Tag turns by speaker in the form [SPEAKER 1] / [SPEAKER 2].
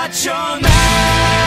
[SPEAKER 1] watch your man.